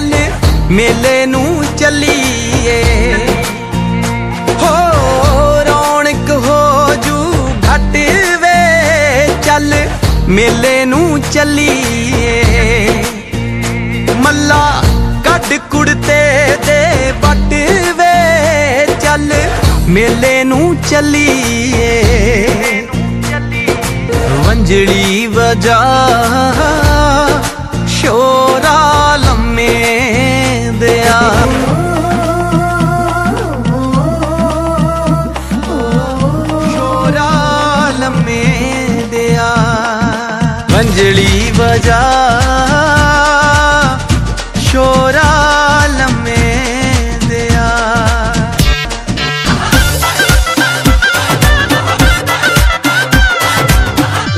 ਚੱਲ ਮੇਲੇ ਨੂੰ ਚੱਲੀਏ। ਹੋ ਰੌਣਕ ਹੋ ਜੂ ਘਟ ਵੇ, ਚੱਲ ਮੇਲੇ ਨੂੰ ਚੱਲੀਏ। ਮੱਲਾ ਕੱਢ ਕੁੜਤੇ ਦੇ ਬੱਟ ਵੇ, ਚੱਲ ਮੇਲੇ ਨੂੰ ਚੱਲੀਏ। ਵੰਜਲੀ ਵਜਾ, ਸ਼ੋਰਾ बजड़ी बजा शोरा दिया।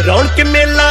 रौनक मेला